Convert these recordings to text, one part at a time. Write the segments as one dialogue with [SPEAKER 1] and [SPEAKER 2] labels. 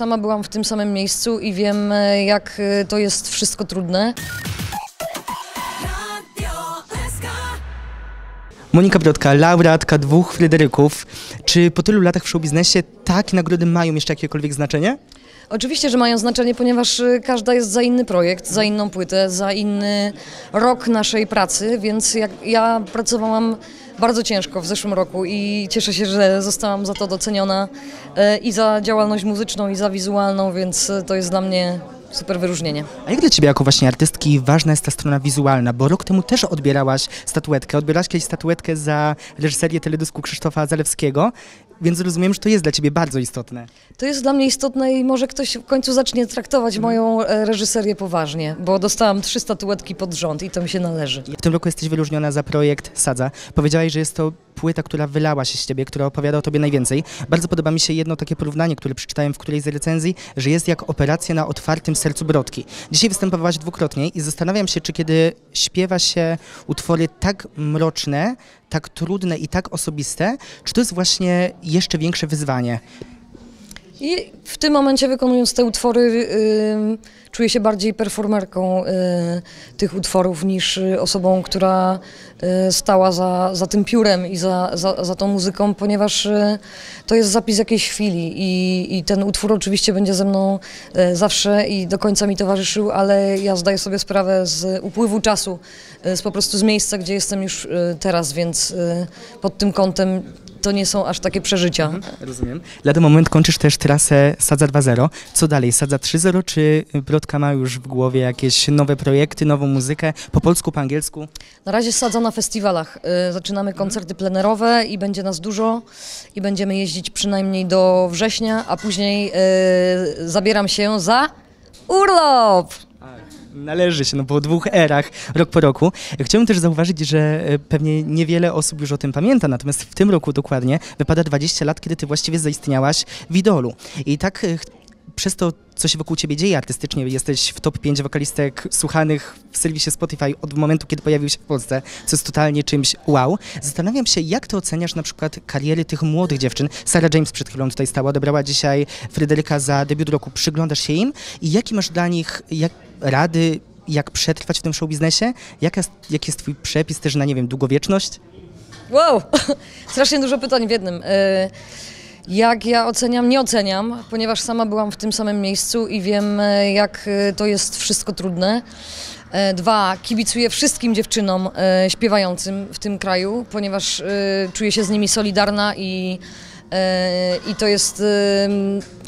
[SPEAKER 1] Sama byłam w tym samym miejscu i wiem, e, jak e, to jest wszystko trudne.
[SPEAKER 2] Monika Brodka, laureatka dwóch Fryderyków. Czy po tylu latach w showbiznesie takie nagrody mają jeszcze jakiekolwiek znaczenie?
[SPEAKER 1] Oczywiście, że mają znaczenie, ponieważ e, każda jest za inny projekt, za inną płytę, za inny rok naszej pracy, więc jak ja pracowałam bardzo ciężko w zeszłym roku i cieszę się, że zostałam za to doceniona e, i za działalność muzyczną, i za wizualną, więc to jest dla mnie super wyróżnienie.
[SPEAKER 2] A jak dla Ciebie jako właśnie artystki ważna jest ta strona wizualna? Bo rok temu też odbierałaś statuetkę. Odbierałaś kiedyś statuetkę za reżyserię teledysku Krzysztofa Zalewskiego, więc rozumiem, że to jest dla Ciebie bardzo istotne.
[SPEAKER 1] To jest dla mnie istotne i może ktoś w końcu zacznie traktować moją e, reżyserię poważnie, bo dostałam trzy statuetki pod rząd i to mi się należy.
[SPEAKER 2] W tym roku jesteś wyróżniona za projekt Sadza. Powiedziałaś, że jest to płyta, która wylała się z Ciebie, która opowiada o Tobie najwięcej. Bardzo podoba mi się jedno takie porównanie, które przeczytałem w którejś z recenzji, że jest jak operacja na otwartym sercu Brodki. Dzisiaj występowałaś dwukrotnie i zastanawiam się, czy kiedy śpiewa się utwory tak mroczne, tak trudne i tak osobiste, czy to jest właśnie jeszcze większe wyzwanie?
[SPEAKER 1] I tym momencie wykonując te utwory y, czuję się bardziej performerką y, tych utworów niż y, osobą, która stała za, za tym piórem i za, za, za tą muzyką, ponieważ to jest zapis jakiejś chwili i, i ten utwór oczywiście będzie ze mną zawsze i do końca mi towarzyszył, ale ja zdaję sobie sprawę z upływu czasu, z po prostu z miejsca, gdzie jestem już teraz, więc pod tym kątem to nie są aż takie przeżycia.
[SPEAKER 2] Rozumiem. Lada moment kończysz też trasę Sadza 2.0. Co dalej? Sadza 3.0 czy Brodka ma już w głowie jakieś nowe projekty, nową muzykę? Po polsku, po angielsku?
[SPEAKER 1] Na razie sadza na festiwalach. Y, Zaczynamy koncerty plenerowe i będzie nas dużo i będziemy jeździć przynajmniej do września, a później y, zabieram się za urlop.
[SPEAKER 2] Należy się, no po dwóch erach, rok po roku. Chciałbym też zauważyć, że e, pewnie niewiele osób już o tym pamięta, natomiast w tym roku dokładnie wypada 20 lat, kiedy ty właściwie zaistniałaś w Idolu. I tak e, przez to, co się wokół ciebie dzieje artystycznie, jesteś w top 5 wokalistek słuchanych w serwisie Spotify od momentu, kiedy pojawił się w Polsce, co jest totalnie czymś wow. Zastanawiam się, jak ty oceniasz na przykład kariery tych młodych dziewczyn. Sarah James przed chwilą tutaj stała, odebrała dzisiaj Fryderyka za debiut roku. Przyglądasz się im i jaki masz dla nich jak, rady, jak przetrwać w tym showbiznesie? Jaka, jest- jaki jest twój przepis też na, nie wiem, długowieczność?
[SPEAKER 1] Wow, strasznie dużo pytań w jednym. Y, Jak ja oceniam, nie oceniam, ponieważ sama byłam w tym samym miejscu i wiem, y, jak y, to jest wszystko trudne. Dwa, kibicuję wszystkim dziewczynom śpiewającym w tym kraju, ponieważ czuję się z nimi solidarna i, i to jest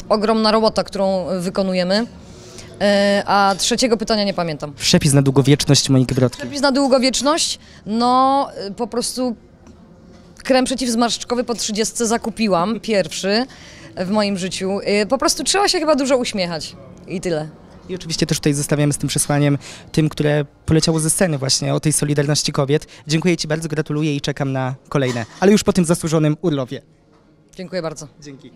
[SPEAKER 1] ogromna robota, którą wykonujemy. E, A trzeciego pytania nie pamiętam.
[SPEAKER 2] Przepis na długowieczność Moniki Brodki.
[SPEAKER 1] Przepis na długowieczność? No, y, po prostu krem przeciwzmarszczkowy po 30 zakupiłam, pierwszy w moim życiu. Y, Po prostu trzeba się chyba dużo uśmiechać i tyle.
[SPEAKER 2] I oczywiście też tutaj zostawiamy z tym przesłaniem tym, które poleciało ze sceny właśnie o tej solidarności kobiet. Dziękuję Ci bardzo, gratuluję i czekam na kolejne, ale już po tym zasłużonym urlopie.
[SPEAKER 1] Dziękuję bardzo.
[SPEAKER 2] Dzięki.